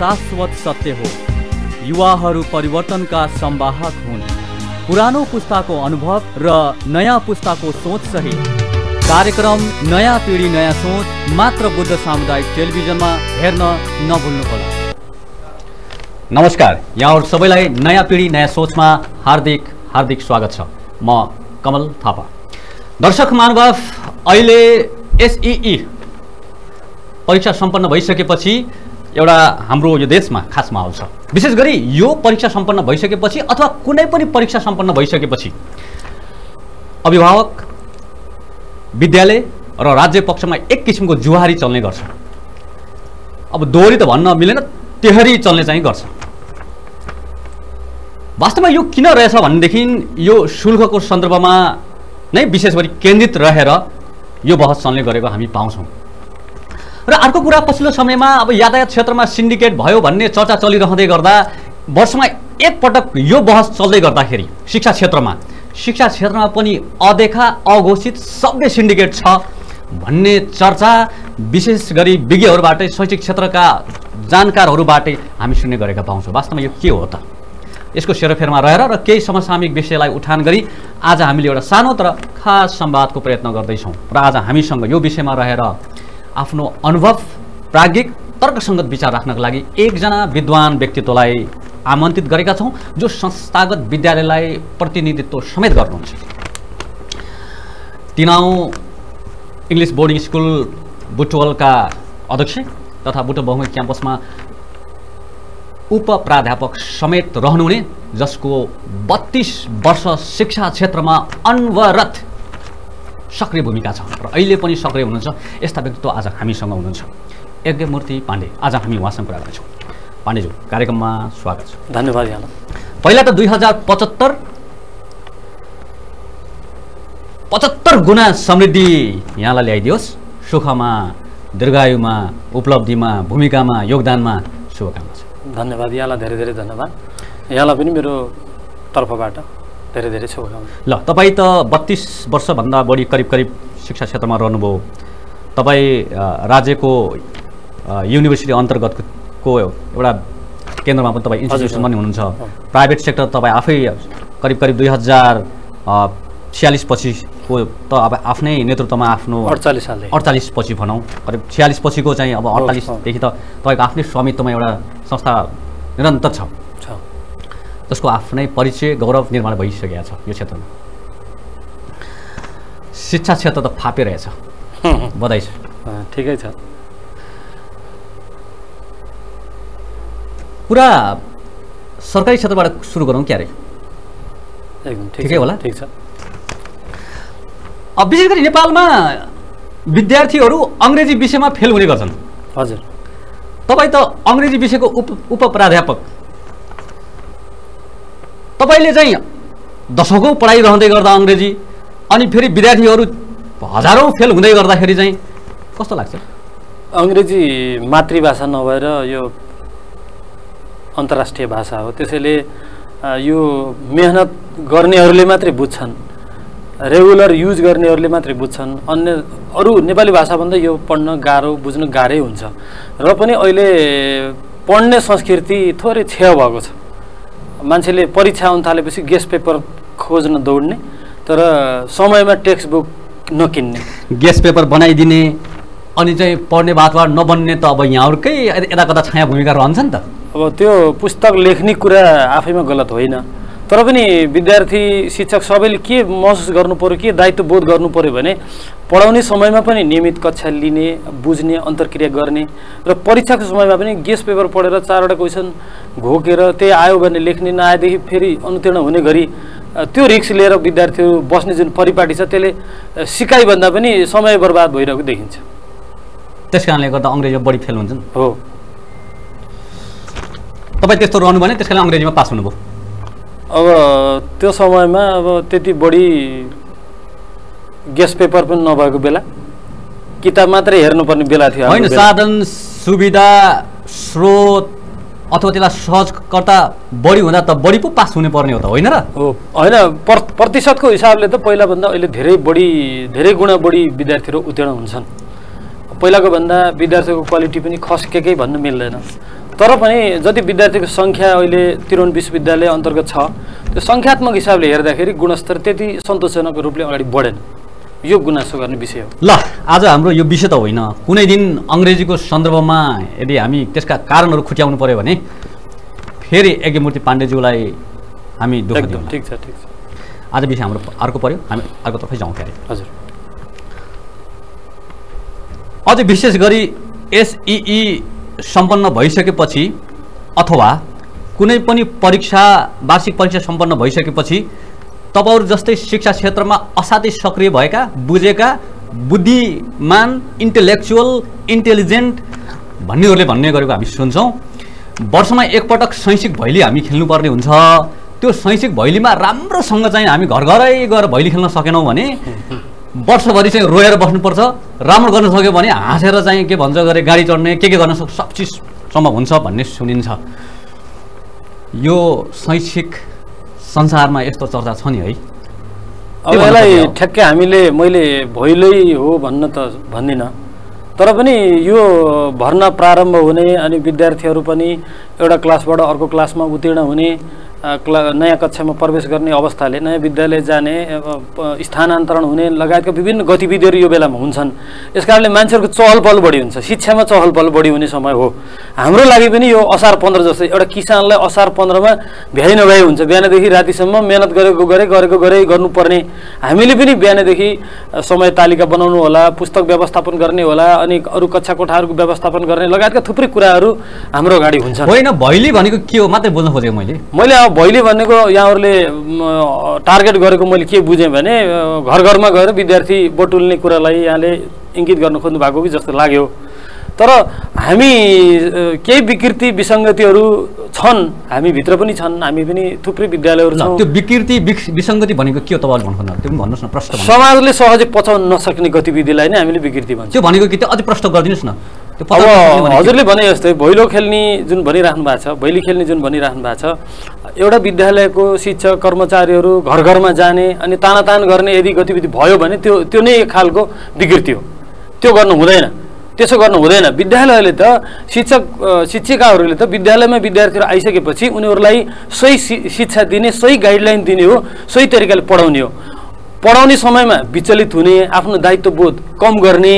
शाश्वत सत्य हो। युवाहरू परिवर्तनका संवाहक हुन्। पुरानो पुस्ताको अनुभव र नयाँ पुस्ताको सोच सहित कार्यक्रम नयाँ पिँढी नयाँ सोच मात्र बुद्ध सामुदायिक टेलिभिजनमा हेर्न नभुल्नुहोला। नमस्कार यहाँहरू सबैलाई नयाँ पिँढी नयाँ सोचमा हार्दिक हार्दिक स्वागत छ। म कमल थापा। दर्शक महानुभाव अहिले एसइई परीक्षा सम्पन्न भइसकेपछि एउटा हाम्रो यो देशमा खास माहौल छ। विशेष गरी यो परीक्षा सम्पन्न भइसकेपछि अथवा कुनै पनि परीक्षा सम्पन्न भइसकेपछि अभिभावक विद्यालय र राज्य पक्षमा एक किसिमको जुहारी चल्ने गर्छ। अब दोहोरी त भन्न मिलेन तेहरी चल्ने चाहिँ गर्छ। वास्तवमा यो किन रहेछ भनेदेखि यो शुल्कको सन्दर्भमा नै विशेष गरी केन्द्रित रहेर यो बहस चल्ने गरेको हामी पाउँछौँ। र अर्को कुरा पछिल्लो समयमा अब यातायात क्षेत्रमा सिन्डिकेट भयो भन्ने चर्चा चलिरहँदै गर्दा वर्षमा एकपटक यो बहस चल्दै गर्दाखेरि शिक्षा क्षेत्रमा। शिक्षा क्षेत्रमा पनि अदेखा अघोषित सभ्य सिन्डिकेट छ भन्ने चर्चा विशेष गरी विज्ञहरूबाटै शैक्षिक क्षेत्रका जानकारहरूबाटै हामी सुन्ने गरेका पाउँछौँ। वास्तवमा यो के हो त? यसको सेरोफेरमा रहेर र केही समसामयिक विषयलाई उठान गरी आज हामीले एउटा सानो तर खास संवादको प्रयत्न गर्दैछौँ। र आज हामीसँग यो विषयमा रहेर आफ्नो अनुभव प्राज्ञिक तर्कसङ्गत विचार राख्नको लागि एकजना विद्वान व्यक्तित्वलाई आमन्त्रित गरेका छौँ जो संस्थागत विद्यालयलाई प्रतिनिधित्व समेत गर्नुहुन्छ। तिनाउ इङ्ग्लिस बोर्डिङ स्कुल बुटवलका अध्यक्ष तथा बुटो बहुमुखी क्याम्पसमा उप प्राध्यापक समेत रहनुहुने जसको बत्तिस वर्ष शिक्षा क्षेत्रमा अनवरत सक्रिय भूमिका छ र अहिले पनि सक्रिय हुनुहुन्छ। यस्ता व्यक्तित्व आज हामीसँग हुनुहुन्छ। यज्ञमूर्ति पाण्डे आज हामी उहाँसँग कुरा गर्नेछौँ पाण्डेज्यू कार्यक्रममा स्वागत छ। धन्यवाद यहाँलाई। पहिला त दुई हजार पचहत्तर पचहत्तर गुणा समृद्धि यहाँलाई ल्याइदियोस्। सुखमा दीर्घायुमा उपलब्धिमा भूमिकामा योगदानमा शुभकामना छ। धन्यवाद यहाँलाई धेरै धेरै धन्यवाद। यहाँलाई पनि मेरो तर्फबाट धेरै धेरै शुभकामना ल तपाईँ त बत्तिस वर्षभन्दा बढी करिब करिब शिक्षा क्षेत्रमा रहनुभयो। तपाईँ राज्यको युनिभर्सिटी अन्तर्गतको एउटा केन्द्रमा पनि तपाईँ इन्स्टिट्युसनमा पनि हुनुहुन्छ। प्राइभेट सेक्टर तपाईँ आफै करिब करिब दुई हजार छ्यालिस पछिको त अब आफ्नै नेतृत्वमा आफ्नो अडचालिस सालले अडचालिस पछि भनौँ। करिब छ्यालिस पछिको चाहिँ अब अडचालिसदेखि त तपाईँको आफ्नै स्वामित्वमा एउटा संस्था निरन्तर छ। जसको आफ्नै परिचय गौरव निर्माण भइसकेको छ यो क्षेत्रमा। शिक्षा क्षेत्र त फापिरहेछ। बधाई छ। ठिकै छ। कुरा सरकारी क्षेत्रबाट सुरु गरौँ क्यारे? ठिक होला? ठिक छ। अब विशेष गरी नेपालमा विद्यार्थीहरू अङ्ग्रेजी विषयमा फेल हुने गर्छन्। हजुर। तपाईँ त अङ्ग्रेजी विषयको उप उप प्राध्यापक तपाईँले चाहिँ दशकौँ पढाइ रहँदै गर्दा अङ्ग्रेजी अनि फेरि विद्यार्थीहरू हजारौँ फेल हुँदै गर्दाखेरि चाहिँ कस्तो लाग्छ? अङ्ग्रेजी मातृभाषा नभएर यो अन्तर्राष्ट्रिय भाषा हो। त्यसैले यो मेहनत गर्नेहरूले मात्रै बुझ्छन् रेगुलर युज गर्नेहरूले मात्रै बुझ्छन्। अन्य अरू नेपाली भाषाभन्दा यो पढ्न गाह्रो बुझ्न गाह्रै हुन्छ। र पनि अहिले पढ्ने संस्कृति थोरै क्षय भएको छ। मान्छेले परीक्षा आउन थालेपछि गेस्ट पेपर खोज्न दौड्ने तर समयमा टेक्स्ट बुक नकिन्ने। ग्यास पेपर बनाइदिने अनि चाहिँ पढ्ने वातावरण नबन्ने त अब यहाँहरूकै यता कता छाया भूमिका रहन्छ नि त। अब त्यो पुस्तक लेख्ने कुरा आफैमा गलत होइन। तर पनि विद्यार्थी शिक्षक सबैले के महसुस गर्नु पऱ्यो के दायित्व बोध गर्नु पऱ्यो भने पढाउने समयमा पनि नियमित कक्षा लिने बुझ्ने अन्तर्क्रिया गर्ने र परीक्षाको समयमा पनि गेस्ट पेपर पढेर चारवटा क्वेसन घोकेर त्यही आयो भने लेख्ने नआएदेखि फेरि अनुतीर्ण हुने गरी त्यो रिक्स लिएर विद्यार्थीहरू बस्ने जुन परिपाटी छ त्यसले सिकाइभन्दा पनि समय बर्बाद भइरहेको देखिन्छ। त्यस कारणले गर्दा अङ्ग्रेजीमा बढी फेल हुन्छन्। हो। तपाईँ त्यस्तो रहनु भने त्यस कारण अङ्ग्रेजीमा पास हुनुभयो। अब त्यो समयमा अब त्यति बढी ग्यास पेपर पनि नभएको बेला किताब मात्रै हेर्नुपर्ने बेला थियो होइन। साधन सुविधा स्रोत अथवा त्यसलाई सहजकर्ता बढी हुँदा त बढी पो पास हुने पर्ने हो त होइन र? हो होइन पर प्रतिशतको हिसाबले त पहिलाभन्दा अहिले धेरै बढी धेरै गुणा बढी विद्यार्थीहरू उत्तीर्ण हुन्छन्। पहिलाको भन्दा विद्यार्थीको क्वालिटी पनि खस्केकै भन्न मिल्दैन। तर पनि जति विद्यार्थीको सङ्ख्या अहिले त्रिभुवन विश्वविद्यालय अन्तर्गत छ त्यो सङ्ख्यात्मक हिसाबले हेर्दाखेरि गुणस्तर त्यति सन्तोषजनक रूपले अगाडि बढेन। यो गुनासो गर्ने विषय हो। ल आज हाम्रो यो विषय त होइन। कुनै दिन अङ्ग्रेजीको सन्दर्भमा यदि हामी त्यसका कारणहरू खुट्याउनु पऱ्यो भने फेरि यज्ञमूर्ति पाण्डेज्यूलाई हामी दुःख ठिक छ ठिक छ। आज विषय हाम्रो अर्को पऱ्यो हामी अर्कोतर्फै जाउँ क्यारे हजुर। अझ विशेष गरी एसइई सम्पन्न भइसकेपछि अथवा कुनै पनि परीक्षा वार्षिक परीक्षा सम्पन्न भइसकेपछि तपाईँहरू जस्तै शिक्षा क्षेत्रमा असाध्यै सक्रिय भएका बुझेका बुद्धिमान इन्टेलेक्चुअल इन्टेलिजेन्ट भन्नेहरूले भन्ने गरेको हामी सुन्छौँ। वर्षमा एकपटक शैक्षिक भैली हामी खेल्नुपर्ने हुन्छ। त्यो शैक्षिक भैलीमा राम्रोसँग चाहिँ हामी घर घरै गएर भैली खेल्न सकेनौँ भने वर्षभरि चाहिँ रोएर बस्नुपर्छ। राम्रो गर्न सक्यो भने हाँसेर चाहिँ के भन्छ गरे गाडी चढ्ने के के गर्न सक्छ सब चिज सम्भव हुन्छ भन्ने सुनिन्छ। यो शैक्षिक संसारमा यस्तो चर्चा छ नि है? अब यसलाई? ठ्याक्कै हामीले मैले भैलै हो भन्न त भन्दिनँ। तर पनि यो भर्ना प्रारम्भ हुने अनि विद्यार्थीहरू पनि एउटा क्लासबाट अर्को क्लासमा उत्तीर्ण हुने क्ला नयाँ कक्षामा प्रवेश गर्ने अवस्थाले नयाँ विद्यालय जाने स्थानान्तरण हुने लगायतका विभिन्न गतिविधिहरू यो बेलामा हुन्छन्। यस कारणले मान्छेहरूको चहल पहल बढी हुन्छ। शिक्षामा चहल पहल बढी हुने समय हो। हाम्रो लागि पनि यो असार पन्ध्र जस्तै एउटा किसानलाई असार पन्ध्रमा भ्याइ नभ्याइ हुन्छ। बिहानदेखि रातिसम्म मेहनत गरेको गरे गरेको गरे गर्नुपर्ने। हामीले पनि बिहानदेखि समय तालिका बनाउनु होला पुस्तक व्यवस्थापन गर्ने होला अनि अरू कक्षा कोठाहरूको व्यवस्थापन गर्ने लगायतका थुप्रै कुराहरू हाम्रो अगाडि हुन्छन्। होइन भैली भनेको के हो? मात्रै बुझ्न खोजेको मैले। मैले भैली भनेको यहाँहरूले टार्गेट गरेको मैले के बुझेँ भने घर घरमा गएर विद्यार्थी बटुल्ने कुरालाई यहाँले इङ्गित गर्न खोज्नु भएको कि जस्तो लाग्यो। तर हामी केही विकृति विसङ्गतिहरू छन् हामीभित्र पनि छन् हामी पनि थुप्रै विद्यालयहरू ल छौँ। त्यो विकृति विक- विसङ्गति भनेको के हो तपाईँले भन्नु त्यो पनि भन्नुहोस् न प्रश्न। समाजले सहजै पचाउन नसक्ने गतिविधिलाई नै हामीले विकृति भन्छौँ। त्यो भनेको कि त्यो अझै प्रश्न गरिदिनुहोस् न। अब? हजुरले भने जस्तै भैलो खेल्ने जुन भनिराख्नु भएको छ भैली खेल्ने जुन भनिराख्नु भएको छ एउटा विद्यालयको शिक्षक कर्मचारीहरू घर घरमा जाने अनि तानातान गर्ने यदि गतिविधि भयो भने त्यो त्यो नै एक खालको विकृति हो। त्यो गर्नु हुँदैन। त्यसो गर्नु हुँदैन। विद्यालयले त शिक्षक शिक्षिकाहरूले त विद्यालयमा विद्यार्थीहरू आइसकेपछि उनीहरूलाई सही शिक्षा दिने सही गाइडलाइन दिने हो सही तरिकाले पढाउने हो। पढाउने समयमा विचलित हुने आफ्नो दायित्वबोध कम गर्ने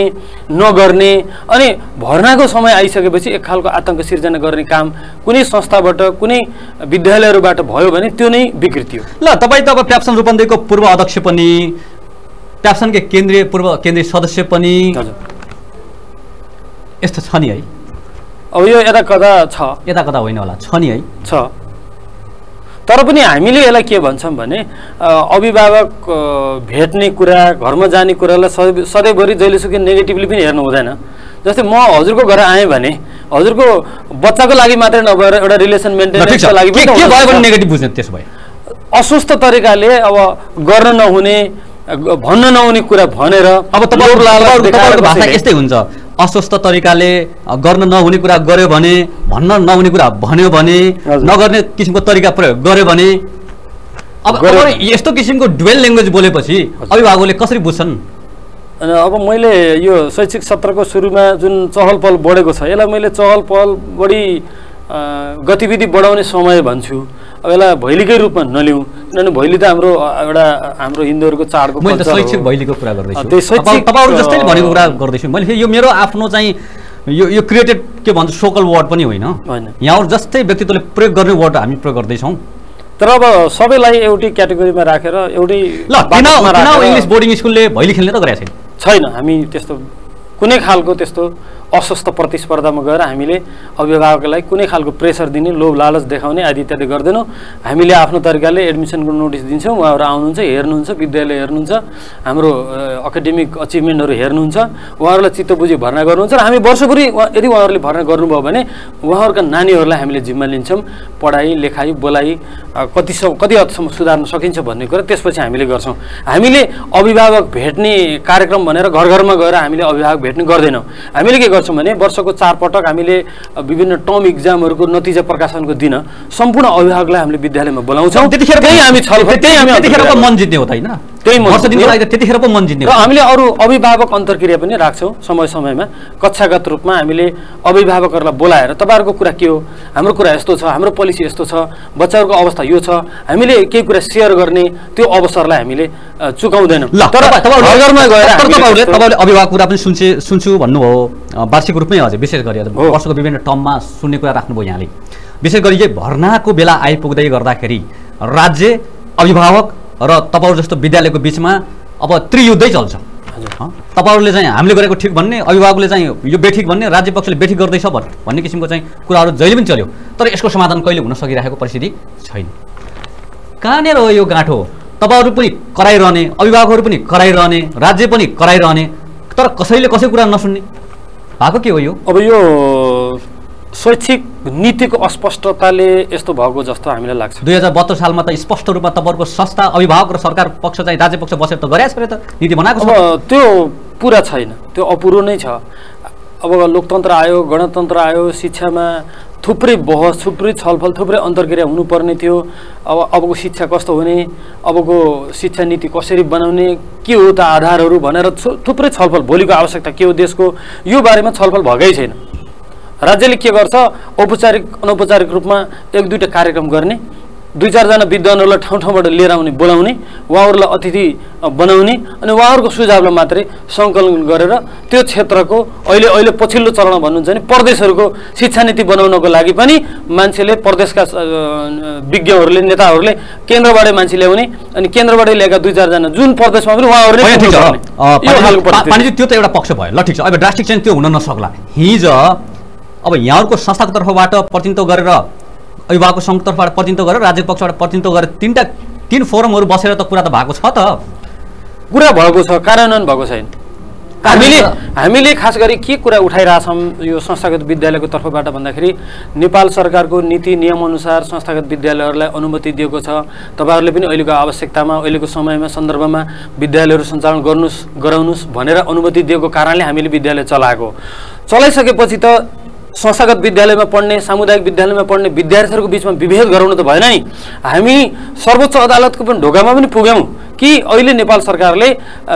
नगर्ने अनि भर्नाको समय आइसकेपछि एक खालको आतङ्क सिर्जना गर्ने काम कुनै संस्थाबाट कुनै विद्यालयहरूबाट भयो भने त्यो नै विकृति हो। ल तपाईँ त अब प्याप्सन रूपन्देहीको पूर्व अध्यक्ष पनि प्याप्सनकै केन्द्रीय पूर्व केन्द्रीय सदस्य पनि हजुर। यस्तो छ नि है। अब यो यता कता छ? यता कता होइन होला छ नि है। छ। तर पनि हामीले यसलाई के भन्छौँ भने अभिभावक भेट्ने कुरा घरमा जाने कुरालाई सधैँ सधैँभरि जहिलेसुकै नेगेटिभली पनि हेर्नु हुँदैन। जस्तै म हजुरको घर आएँ भने हजुरको बच्चाको लागि मात्रै नभएर एउटा रिलेसन मेन्टेनेन्सको लागि के पनि के भयो भने हुनसक्छ। नेगेटिभ बुझ्ने त्यसो भए? अस्वस्थ तरिकाले अब गर्न नहुने भन्न नहुने कुरा भनेर अब भाषा यस्तै हुन्छ। अस्वस्थ तरिकाले गर्न नहुने कुरा गर्यो भने भन्न नहुने कुरा भन्यो भने। नगर्ने किसिमको तरिका प्रयोग गर्यो भने अब। यस्तो किसिमको डुवेल ल्याङ्ग्वेज बोलेपछि अभिभावकले कसरी बुझ्छन् अब मैले यो शैक्षिक सत्रको सुरुमा जुन चहल पहल बढेको छ यसलाई मैले चहल पहल बढी गतिविधि बढाउने समय भन्छु अब यसलाई भैलीकै रूपमा नलिउँ किनभने भैली त हाम्रो एउटा हाम्रो हिन्दूहरूको चाडको मैले। शैक्षिक भैलीको कुरा गर्दैछु। तपाईँहरू जस्तै भनेको कुरा गर्दैछु। मैले फेरि यो मेरो आफ्नो चाहिँ यो यो क्रिएटेड के भन्छ सोकल वर्ड पनि होइन। होइन। यहाँहरू जस्तै व्यक्तित्वले प्रयोग गर्ने वर्ड हामी प्रयोग गर्दैछौँ। तर अब सबैलाई एउटै क्याटेगोरीमा राखेर एउटै ल इङ्ग्लिस बोर्डिङ स्कुलले भैली खेल्ने त गरेको छैन। छैन हामी त्यस्तो कुनै खालको त्यस्तो अस्वस्थ प्रतिस्पर्धामा गएर हामीले अभिभावकलाई कुनै खालको प्रेसर दिने लोभ लालच देखाउने आदि इत्यादि गर्दैनौँ। हामीले आफ्नो तरिकाले एडमिसनको नोटिस दिन्छौँ। उहाँहरू आउनुहुन्छ हेर्नुहुन्छ विद्यालय हेर्नुहुन्छ हाम्रो एकाडेमिक अचिभमेन्टहरू हेर्नुहुन्छ। उहाँहरूलाई चित्त बुझी भर्ना गर्नुहुन्छ र हामी वर्षभरि यदि उहाँहरूले भर्ना गर्नुभयो भने उहाँहरूका नानीहरूलाई हामीले जिम्मा लिन्छौँ। पढाइ लेखाइ बोलाइ कतिसम्म कति हदसम्म सुधार्न सकिन्छ भन्ने कुरा त्यसपछि हामीले गर्छौँ। हामीले अभिभावक भेट्ने कार्यक्रम भनेर घर घरमा गएर हामीले अभिभावक भेट्ने गर्दैनौँ। हामीले के गर्छौँ? गर्छौँ भने वर्षको चार पटक हामीले विभिन्न टर्म इक्जामहरूको नतिजा प्रकाशनको दिन सम्पूर्ण अभिभावकलाई हामीले विद्यालयमा बोलाउँछौँ। त्यतिखेर त्यही हामी छलफल त्यही हामी त्यतिखेर पो मन जित्ने हो त होइन? त्यही त्यतिखेर पो मन जित्ने हामीले अरू अभिभावक अन्तर्क्रिया पनि राख्छौँ समय समयमा। कक्षागत रूपमा हामीले अभिभावकहरूलाई बोलाएर तपाईँहरूको कुरा के हो? हाम्रो कुरा यस्तो छ हाम्रो पोलिसी यस्तो छ बच्चाहरूको अवस्था यो छ। हामीले केही कुरा सेयर गर्ने त्यो अवसरलाई हामीले चुकाउँदैनौँ। तर तपाईँ- तपाईँहरूले- अभिभावक कुरा पनि सुन्छे सुन्छु भन्नुभयो। वार्षिक रूपमै हजुर विशेष गरी। वर्षको विभिन्न टर्ममा सुन्ने कुरा राख्नुभयो यहाँले। विशेष गरी चाहिँ भर्नाको बेला आइपुग्दै गर्दाखेरि राज्य अभिभावक र तपाईँहरू जस्तो विद्यालयको बिचमा अब त्रियुद्धै चल्छ? तपाईँहरूले चाहिँ हामीले गरेको ठिक भन्ने अभिभावकले चाहिँ यो बेठिक भन्ने राज्य पक्षले बेठिक गर्दैछ भन् भन्ने किसिमको चाहिँ कुराहरू जहिले पनि चल्यो। तर यसको समाधान कहिले हुन सकिरहेको परिस्थिति छैन। कहाँनिर हो यो गाँठो? तपाईँहरू पनि कराइरहने अभिभावकहरू पनि कराइरहने राज्य पनि कराइरहने तर कसैले कसै कुरा नसुन्ने। भएको के हो यो? अब यो शैक्षिक नीतिको अस्पष्टताले यस्तो भएको जस्तो हामीलाई लाग्छ। दुई हजार बहत्तर सालमा त स्पष्ट रूपमा तपाईँहरूको संस्था अभिभावक र सरकार पक्ष चाहिँ राज्य पक्ष बसेर त गरेको छ त। नीति बनाएको छ। अब त्यो पुरा छैन त्यो अपुरो नै छ। अब लोकतन्त्र आयो गणतन्त्र आयो शिक्षामा थुप्रै बहस थुप्रै छलफल थुप्रै अन्तर्क्रिया हुनुपर्ने थियो। अब अबको शिक्षा कस्तो हुने? अबको शिक्षा नीति कसरी बनाउने? के हो त आधारहरू भनेर थुप्रै छलफल भोलिको आवश्यकता के हो देशको? यो बारेमा छलफल भएकै छैन। राज्यले के गर्छ? औपचारिक अनौपचारिक रूपमा एक दुईवटा कार्यक्रम गर्ने। दुई चारजना विद्वानहरूलाई ठाउँ ठाउँबाट लिएर आउने बोलाउने उहाँहरूलाई अतिथि बनाउने अनि उहाँहरूको सुझावलाई मात्रै सङ्कलन गरेर त्यो क्षेत्रको अहिले अहिले पछिल्लो चरण भन्नुहुन्छ भने प्रदेशहरूको शिक्षा नीति बनाउनको लागि पनि मान्छेले प्रदेशका विज्ञहरूले नेताहरूले केन्द्रबाटै मान्छे ल्याउने अनि केन्द्रबाटै ल्याएका दुई चारजना जुन प्रदेशमा पनि उहाँहरूले त्यो त एउटा पक्ष भयो। ल ठिक छ। अब ड्रास्टिक चाहिँ त्यो हुन नसक्ला। हिजो अब यहाँहरूको संस्थाको तर्फबाट प्रतिनिधित्व गरेर अभिभावकको सङ्घको तर्फबाट प्रतिनिधित्व गरेर राज्य पक्षबाट प्रतिनिधित्व गरेर तिनवटा तिन फोरमहरू बसेर त कुरा त भएको छ त। कुरा भएको छ कार्यान्वयन भएको छैन। हामीले हामीले खास गरी के कुरा उठाइरहेछौँ यो संस्थागत विद्यालयको तर्फबाट भन्दाखेरि नेपाल सरकारको नीति नियमअनुसार संस्थागत विद्यालयहरूलाई अनुमति दिएको छ। तपाईँहरूले पनि अहिलेको आवश्यकतामा अहिलेको समयमा सन्दर्भमा विद्यालयहरू सञ्चालन गर्नुहोस् गराउनुहोस् भनेर अनुमति दिएको कारणले हामीले विद्यालय चलाएको। चलाइसकेपछि त संस्थागत विद्यालयमा पढ्ने सामुदायिक विद्यालयमा पढ्ने विद्यार्थीहरूको बिचमा विभेद गराउनु त भएन नि। हामी सर्वोच्च अदालतको पनि ढोकामा पनि पुग्यौँ कि अहिले नेपाल सरकारले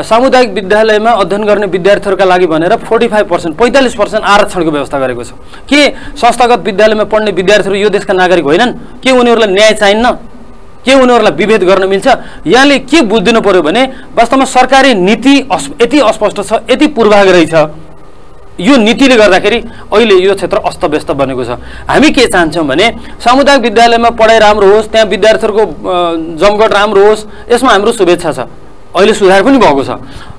सामुदायिक विद्यालयमा अध्ययन गर्ने विद्यार्थीहरूका लागि भनेर फोर्टी फाइभ पर्सेन्ट पैँतालिस पर्सेन्ट आरक्षणको व्यवस्था गरेको छ। के संस्थागत विद्यालयमा पढ्ने विद्यार्थीहरू यो देशका नागरिक होइनन्? के उनीहरूलाई न्याय चाहिन्न? के उनीहरूलाई विभेद गर्न मिल्छ? यहाँले के बुझिदिनु पर्यो भने वास्तवमा सरकारी नीति यति अस्पष्ट छ यति पूर्वाग्रही छ। यो नीतिले गर्दाखेरि अहिले यो क्षेत्र अस्तव्यस्त बनेको छ। हामी के चाहन्छौँ भने सामुदायिक विद्यालयमा पढाइ राम्रो होस् त्यहाँ विद्यार्थीहरूको जमघट राम्रो होस् यसमा हाम्रो शुभेच्छा छ। अहिले सुधार पनि भएको छ।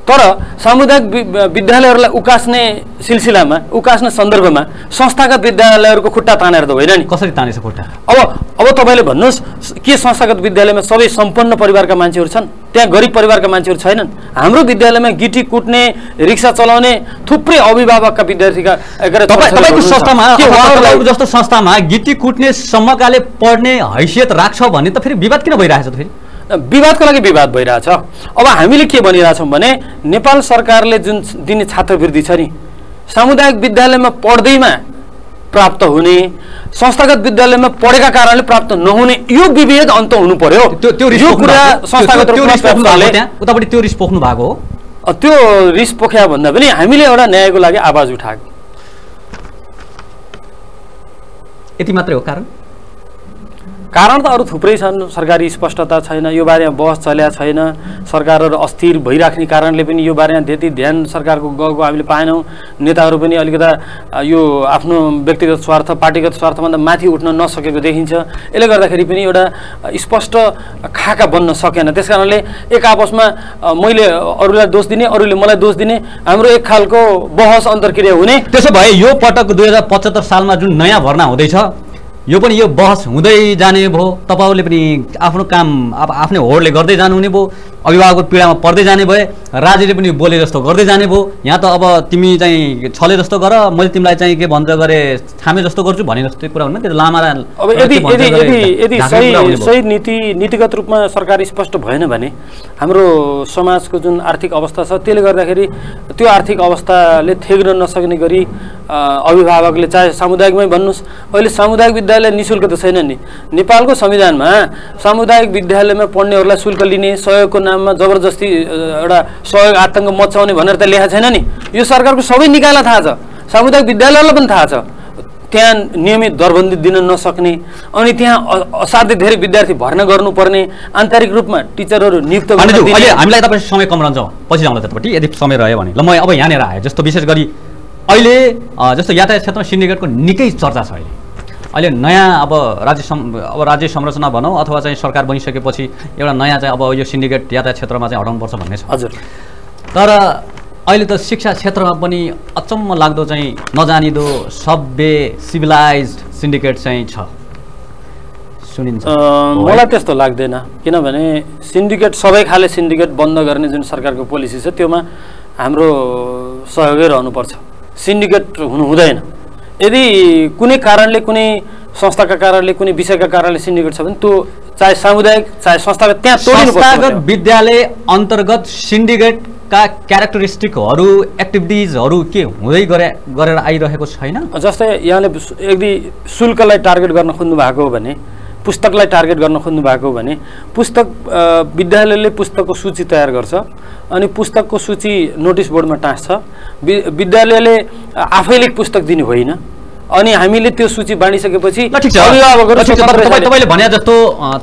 तर सामुदायिक विद्यालयहरूलाई उकास्ने सिलसिलामा उकास्ने सन्दर्भमा संस्थागत विद्यालयहरूको खुट्टा तानेर त होइन नि? कसरी तानेछ खुट्टा? अब अब तपाईँले भन्नुहोस् के संस्थागत विद्यालयमा सबै सम्पन्न परिवारका मान्छेहरू छन्? त्यहाँ गरिब परिवारका मान्छेहरू छैनन्? हाम्रो विद्यालयमा गिटी कुट्ने रिक्सा चलाउने थुप्रै अभिभावकका विद्यार्थीका तपाईँको। संस्थामा जस्तो संस्थामा गिटी कुट्ने सम्मकाले पढ्ने हैसियत राख्छ भने त फेरि विवाद किन भइरहेछ फेरि? विवादको लागि विवाद भइरहेछ। अब हामीले के भनिरहेछौँ भने नेपाल सरकारले जुन दिने छात्रवृत्ति छ नि सामुदायिक विद्यालयमा पढ्दैमा प्राप्त हुने संस्थागत विद्यालयमा पढेका कारणले प्राप्त नहुने यो विभेद अन्त हुनु पर्यो। त्यो रिस यो पोख्नु कुरा भएको- संस्थागत उतापट्टि त्यो रिस पोख्नु हो। त्यो रिस पोख्या भन्दा पनि हामीले एउटा न्यायको लागि आवाज उठाएको। यति मात्रै हो कारण। कारण त अरू थुप्रै छन्। सरकारी स्पष्टता छैन यो बारेमा बहस चल्या छैन। सरकारहरू अस्थिर भइराख्ने कारणले पनि यो बारेमा त्यति ध्यान सरकारको गएको हामीले पाएनौँ। नेताहरू पनि अलिकता यो आफ्नो व्यक्तिगत स्वार्थ पार्टीगत स्वार्थभन्दा माथि उठ्न नसकेको देखिन्छ। यसले गर्दाखेरि पनि एउटा स्पष्ट खाका बन्न सकेन। त्यस कारणले एक आपसमा मैले अरूलाई दोष दिने अरूले मलाई दोष दिने हाम्रो एक खालको बहस अन्तर्क्रिया हुने। त्यसो भए यो पटक दुई सालमा जुन नयाँ भर्ना हुँदैछ यो पनि यो बहस हुँदै जाने भयो। तपाईँहरूले पनि आफ्नो काम अब आफ्नै होडले गर्दै जानुहुने भयो। अभिभावकको पीडामा पर्दै जाने भए राज्यले पनि बोले जस्तो गर्दै जाने भयो। यहाँ त अब तिमी चाहिँ छले जस्तो गर मैले तिमीलाई चाहिँ के भन्छ गरे छामे जस्तो गर्छु भने जस्तो कुरा हुन्न त्यो लामा अब यदि यदि यदि यदि सही सही नीति नीतिगत रूपमा सरकार स्पष्ट भएन भने हाम्रो समाजको जुन आर्थिक अवस्था छ त्यसले गर्दाखेरि त्यो आर्थिक अवस्थाले थेग्न नसक्ने गरी अभिभावकले चाहे सामुदायिकमै भन्नुहोस् अहिले सामुदायिक विद्यालय नि शुल्क त छैन नि। नेपालको संविधानमा सामुदायिक विद्यालयमा पढ्नेहरूलाई शुल्क लिने सहयोगको नाममा जबरजस्ती एउटा सहयोग आतङ्क मचाउने भनेर त लेखा छैन नि। यो सरकारको सबै निकायलाई थाहा छ। सामुदायिक विद्यालयलाई पनि थाहा छ। त्यहाँ नियमित दरबन्दी दिन नसक्ने अनि त्यहाँ असाध्यै धेरै विद्यार्थी भर्ना गर्नुपर्ने आन्तरिक रूपमा टिचरहरू नियुक्त हामीलाई तपाईँ समय कम रहन्छ। पछि जाउँला त्यतापट्टि यदि समय रह्यो भने। ल म अब यहाँनिर आएँ। जस्तो विशेष गरी अहिले जस्तो यातायात क्षेत्रमा सिन्डिकेटको निकै चर्चा छ अहिले। अहिले नयाँ अब राज्य सं अब राज्य संरचना भनौँ अथवा चाहिँ सरकार बनिसकेपछि एउटा नयाँ चाहिँ अब यो सिन्डिकेट यातायात क्षेत्रमा चाहिँ हटाउनुपर्छ भन्ने छ। हजुर। तर अहिले त शिक्षा क्षेत्रमा पनि अचम्म लाग्दो चाहिँ नजानिदो सभ्य सिभिलाइज सिन्डिकेट चाहिँ छ। सुनिन्छ। मलाई त्यस्तो लाग्दैन। किनभने सिन्डिकेट सबै खाले सिन्डिकेट बन्द गर्ने जुन सरकारको पोलिसी छ त्योमा हाम्रो सहयोगै रहनुपर्छ। सिन्डिकेट हुनु हुँदैन। यदि कुनै कारणले कुनै संस्थाका कारणले कुनै विषयका कारणले सिन्डिकेट छ भने त्यो चाहे सामुदायिक चाहे संस्थागत त्यहाँ संस्थागत। विद्यालय अन्तर्गत सिन्डिकेटका क्यारेक्टरिस्टिकहरू एक्टिभिटिजहरू के हुँदै गरे गरेर आइरहेको छैन जस्तै यहाँले यदि शुल्कलाई टार्गेट गर्न खोज्नु भएको हो भने पुस्तकलाई टार्गेट गर्न खोज्नु भएको भने पुस्तक विद्यालयले पुस्तकको सूची तयार गर्छ अनि पुस्तकको सूची नोटिस बोर्डमा टाँस्छ। विद्यालयले आफैले पुस्तक दिने होइन अनि हामीले त्यो सूची बाँडिसकेपछि तपाईँले भने जस्तो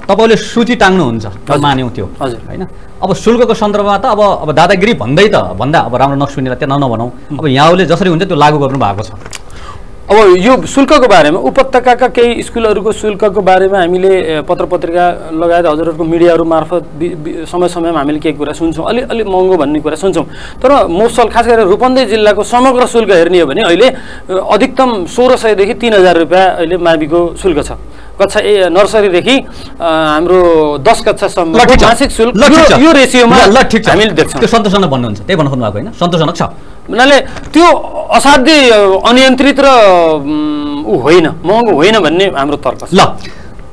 तपाईँले सूची टाङ्नुहुन्छ। मान्यौँ त्यो। हजुर। होइन? अब शुल्कको सन्दर्भमा त अब अब दादागिरी भन्दै त भन्दा अब राम्रो नसुनेर त्यहाँ नभनौँ अब यहाँले जसरी हुन्छ त्यो लागू गर्नु भएको छ। अब यो शुल्कको बारेमा उपत्यकाका केही स्कुलहरूको शुल्कको बारेमा हामीले पत्र पत्रिका लगायत हजुरहरूको मिडियाहरू मार्फत समय समयमा हामीले केही कुरा सुन्छौँ। अलि अलि महँगो भन्ने कुरा सुन्छौँ। तर मोसल खास गरेर रूपन्देही जिल्लाको समग्र शुल्क हेर्ने हो भने अहिले अधिकतम सोह्र सयदेखि तिन हजार रुपियाँ अहिले माविको शुल्क छ। कक्षा ए नर्सरीदेखि हाम्रो दस कक्षासम्म मासिक शुल्क यो- रेसियोमा हामीले देख्छौँ। त्यो सन्तोषजनक भन्नुहुन्छ त्यही भन्न खोज्नु भएको होइन। सन्तोषजनक छ। हुनाले त्यो असाध्यै अनियन्त्रित र ऊ होइन। महँगो होइन भन्ने हाम्रो तर्क छ। ल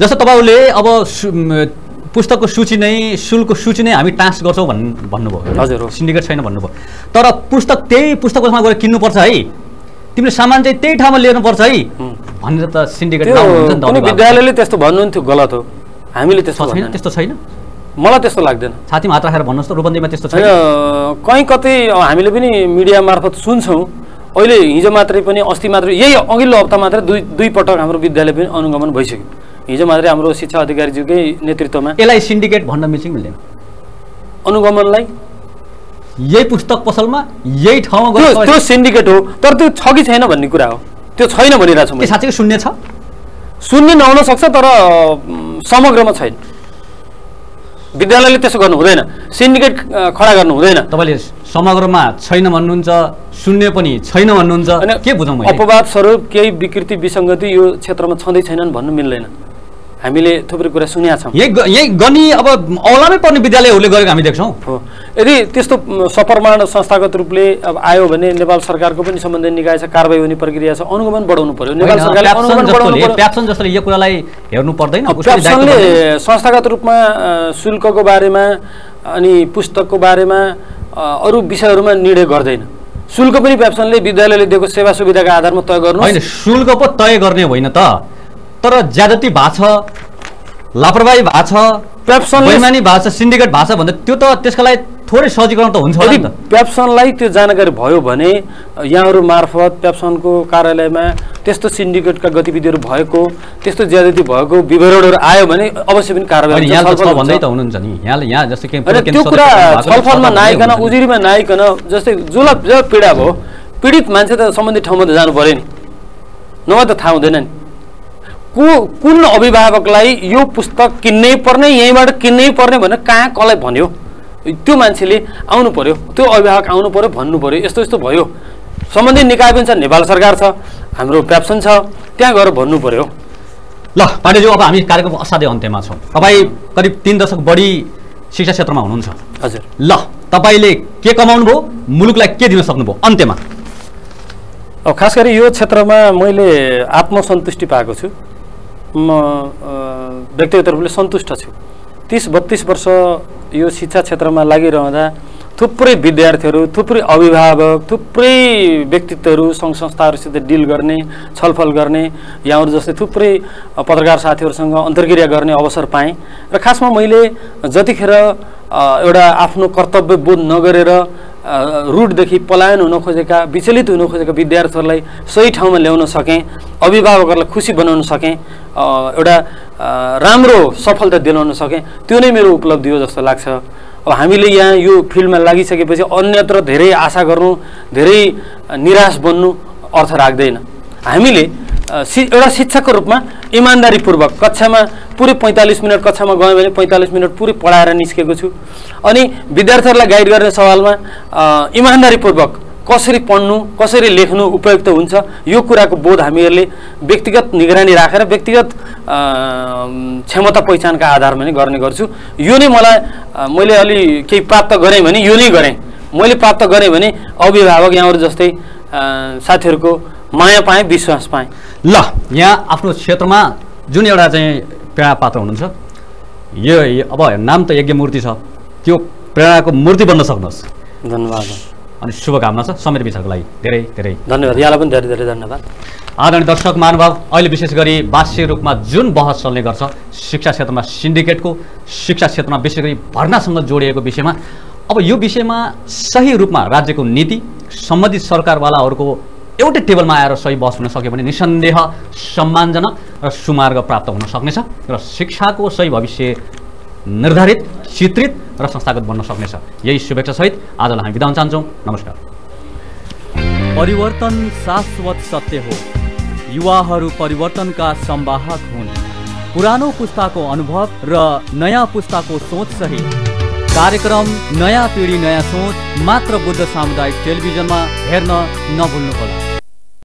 जस्तो तपाईँले अब पुस्तकको सूची नै शुल्क सूची नै हामी टाँस गर्छौँ भन् भन्नुभयो। हजुर। सिन्डिकेट छैन भन्नुभयो। तर पुस्तक त्यही पुस्तकमा गएर किन्नुपर्छ है। तिमीले सामान चाहिँ त्यही ठाउँमा लिनुपर्छ है। भनेर त सिन्डिकेट। विद्यालयले त्यस्तो भन्नुहुन्थ्यो गलत हो। हामीले त्यस्तो छैन। त्यस्तो छैन? मलाई त्यस्तो लाग्दैन। छातीमा हात राखेर भन्नुहोस् त रूपन्देहीमा त्यस्तो छैन? कहीँ कतै हामीले पनि मिडिया मार्फत सुन्छौँ। अहिले हिजो मात्रै पनि अस्ति मात्रै यही अघिल्लो हप्ता मात्रै दुई दुई पटक हाम्रो विद्यालय पनि अनुगमन भइसक्यो। हिजो मात्रै हाम्रो शिक्षा अधिकारीज्यूकै नेतृत्वमा यसलाई सिन्डिकेट भन्न मिल्छ मिल्दैन? अनुगमनलाई? यही पुस्तक पसलमा यही ठाउँमा त्यो सिन्डिकेट हो तर त्यो छ कि छैन भन्ने कुरा हो। त्यो छैन भनिरहेको छु साँच्चै शून्य छ? शून्य नहुन सक्छ तर समग्रमा छैन। विद्यालयले त्यसो गर्नु हुँदैन। सिन्डिकेट खडा गर्नु हुँदैन। तपाईँले समग्रमा छैन भन्नुहुन्छ शून्य पनि छैन भन्नुहुन्छ के बुझौँ अपवाद स्वरूप केही विकृति विसङ्गति यो क्षेत्रमा छँदै छैनन् भन्नु मिल्दैन। हामीले थुप्रै कुरा सुनेका छौँ। यही यही गनी अब औलामै पर्ने विद्यालयहरूले गरेको हामी देख्छौँ। हो। यदि त्यस्तो सप्रमाण संस्थागत रूपले अब आयो भने नेपाल सरकारको पनि सम्बन्धित निकाय छ कारवाही हुने प्रक्रिया छ अनुगमन बढाउनु पर्यो। नेपाल सरकारले अनुगमन जस्तोले यो कुरालाई हेर्नु पर्दैन। संस्थागत रूपमा शुल्कको बारेमा अनि पुस्तकको बारेमा अरू विषयहरूमा निर्णय गर्दैन। शुल्क पनि प्याप्सनले विद्यालयले दिएको सेवा सुविधाका आधारमा तय गर्नु होइन शुल्क पो तय गर्ने होइन त। तर ज्यादती भएको छ लापरवाही भएको छ प्याप्सनले बैमानी भएको छ सिन्डिकेट भएको छ भन्दा त्यो त त्यसका लागि थोरै सहजीकरण त हुन्छ होला यदि नि त। प्याप्सनलाई त्यो जानकारी भयो भने यहाँहरू मार्फत प्याप्सनको कार्यालयमा त्यस्तो सिन्डिकेटका गतिविधिहरू भएको त्यस्तो ज्यादती भएको विवरणहरू आयो भने अवश्य पनि कारवाही हुनुहुन्छ नि। यहाँ यहाँ जस्तो त्यो कुरा छलफलमा नआइकन उजुरीमा नआइकन जस्तै जसलाई जो पीडा भयो पीडित मान्छे त सम्बन्धित ठाउँमा त जानु पऱ्यो नि। नभए त थाहा हुँदैन नि। को कुन अभिभावकलाई यो पुस्तक किन्नै पर्ने यहीँबाट किन्नै पर्ने भनेर कहाँ कसलाई भन्यो? त्यो मान्छेले आउनु पर्यो त्यो अभिभावक आउनु पर्यो भन्नु पर्यो यस्तो यस्तो भयो। सम्बन्धित निकाय पनि छ नेपाल सरकार छ हाम्रो प्याप्सन छ त्यहाँ गएर भन्नु पर्यो। ल पाण्डेज्यू अब हामी कार्यक्रमको असाध्यै अन्त्यमा छौँ। तपाईँ करिब तिन दशक बढी शिक्षा क्षेत्रमा हुनुहुन्छ। हजुर। ल तपाईँले के कमाउनु भयो मुलुकलाई के दिन सक्नुभयो अन्त्यमा। अब खास गरी यो क्षेत्रमा मैले आत्मसन्तुष्टि पाएको छु। म व्यक्तिगत रूपले सन्तुष्ट छु। तिस बत्तिस वर्ष यो शिक्षा क्षेत्रमा लागिरहँदा थुप्रै विद्यार्थीहरू थुप्रै अभिभावक थुप्रै व्यक्तित्वहरू सङ्घ संस्थाहरूसित डिल गर्ने छलफल गर्ने यहाँहरू जस्तै थुप्रै पत्रकार साथीहरूसँग अन्तर्क्रिया गर्ने अवसर पाएँ र खासमा मैले जतिखेर एउटा आफ्नो कर्तव्य बोध नगरेर रुटदेखि पलायन हुन खोजेका विचलित हुन खोजेका विद्यार्थीहरूलाई सही ठाउँमा ल्याउन सकेँ अभिभावकहरूलाई खुसी बनाउन सकेँ एउटा राम्रो सफलता दिलाउन सकेँ त्यो नै मेरो उपलब्धि हो जस्तो लाग्छ। अब हामीले यहाँ यो फिल्डमा लागिसकेपछि अन्यत्र धेरै आशा गर्नु धेरै निराश बन्नु अर्थ राख्दैन। हामीले एउटा शिक्षकको रूपमा इमान्दारीपूर्वक कक्षामा पुरै पैँतालिस मिनट कक्षामा गएँ भने पैँतालिस मिनट पुरै पढाएर निस्केको छु। अनि विद्यार्थीहरूलाई गाइड गर्ने सवालमा इमान्दारीपूर्वक कसरी पढ्नु कसरी लेख्नु उपयुक्त हुन्छ यो कुराको बोध हामीहरूले व्यक्तिगत निगरानी राखेर व्यक्तिगत क्षमता पहिचानका आधारमा नै गर्ने गर्छु। यो नै मलाई मैले अलि केही प्राप्त गरेँ भने यो नै गरेँ। मैले प्राप्त गरेँ भने अभिभावक यहाँहरू जस्तै साथीहरूको माया पाएँ विश्वास पाएँ। ल यहाँ आफ्नो क्षेत्रमा जुन एउटा चाहिँ प्रेरणा पात्र हुनुहुन्छ यो अब नाम त यज्ञ मूर्ति छ। त्यो प्रेरणाको मूर्ति बन्न सक्नुहोस्। धन्यवाद। अनि शुभकामना छ समेत विचारको लागि। धेरै धेरै धन्यवाद। यहाँलाई पनि धेरै धेरै धन्यवाद। आदरणीय दर्शक महानुभाव अहिले विशेष गरी बाह्य रूपमा जुन बहस चल्ने गर्छ शिक्षा क्षेत्रमा सिन्डिकेटको शिक्षा क्षेत्रमा विशेष गरी भर्नासँग जोडिएको विषयमा अब यो विषयमा सही रूपमा राज्यको नीति सम्बन्धित सरकारवालाहरूको एउटै टेबलमा आएर सही बहस हुन सक्यो भने निसन्देह सम्मानजनक र सुमार्ग प्राप्त हुन सक्नेछ र शिक्षाको सही भविष्य निर्धारित चित्रित र संस्थागत बन्न सक्नेछ। यही शुभेच्छासहित आजलाई हामी बिदा हुन चाहन्छौँ। नमस्कार। परिवर्तन शाश्वत सत्य हो। युवाहरू परिवर्तनका संवाहक हुन्। पुरानो पुस्ताको अनुभव र नयाँ पुस्ताको सोच सहित कार्यक्रम नयाँ पिँढी नयाँ सोच मात्र बुद्ध सामुदायिक टेलिभिजनमा हेर्न नभुल्नुहोला।